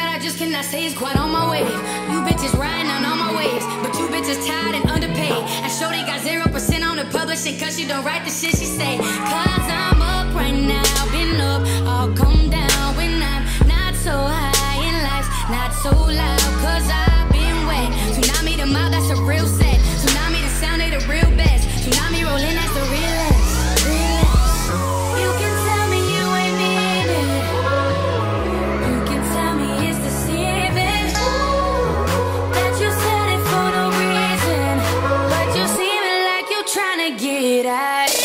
that I just cannot say is quite on my way. You bitches riding on all my waves, but you bitches tired and underpaid. And show they got zero percent on the publishing, cause she don't write the shit she say. Cause get out.